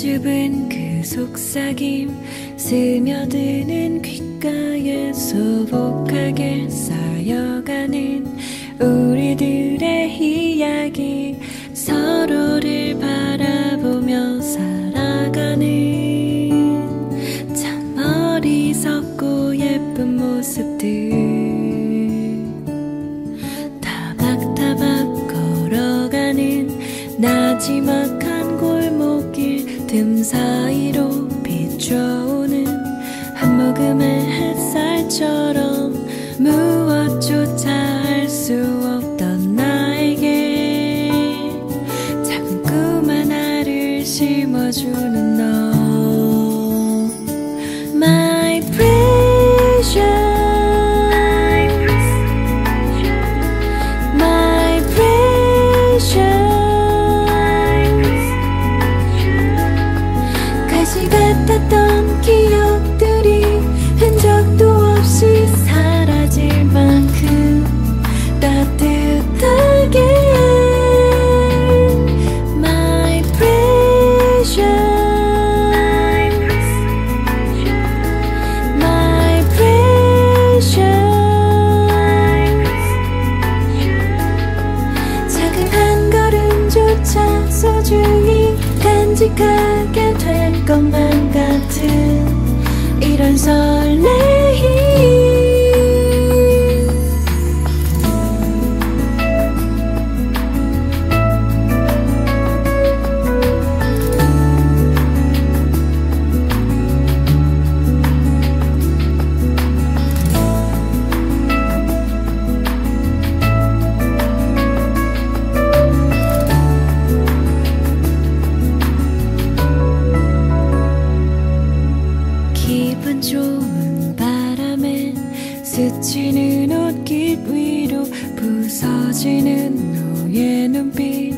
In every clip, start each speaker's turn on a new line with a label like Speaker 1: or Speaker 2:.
Speaker 1: 수줍은 그 속삭임 스며드는 귓가에 소복하게 쌓여가는 우리들의 이야기 서로를 바라보며 살아가는 참 어리석고 예쁜 모습들. 타박타박 걸어가는 골목길 틈 사이로 비춰오는 한 모금의 햇살처럼 무엇조차 알수 간직하게 될 것만 같은 이런 설 스치는 옷깃 위로 부서지는 너의 눈빛.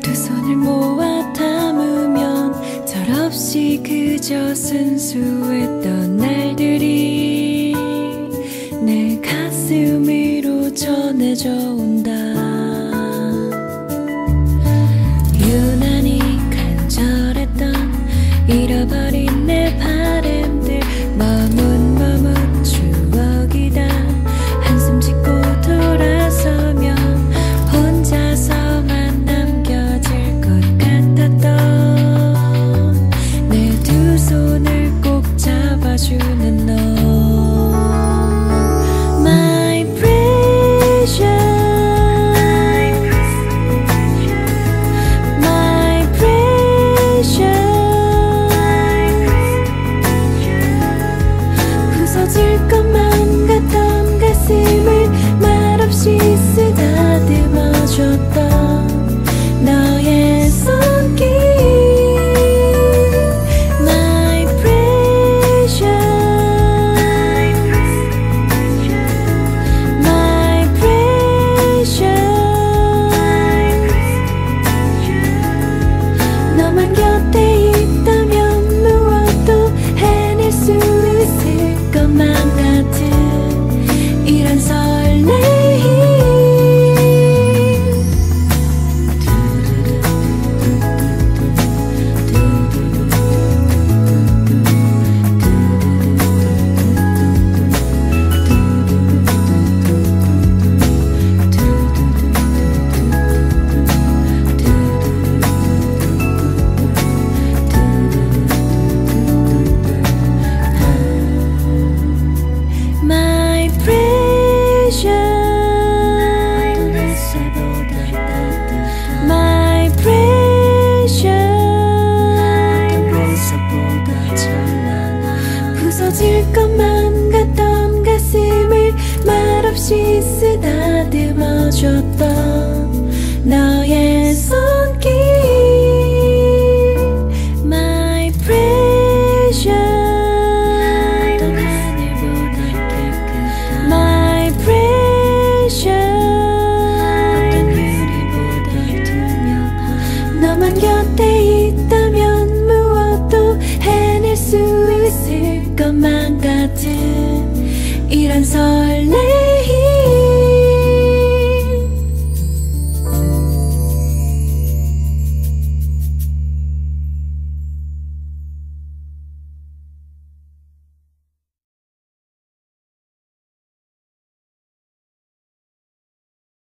Speaker 1: 두 손을 모아 담으면 철없이 그저 순수했던 날들이 내 가슴 위로 전해져 온 부서질 것만 같던 가슴을 말없이 쓰다듬어줬던 너의 것만 같은 이런 설레임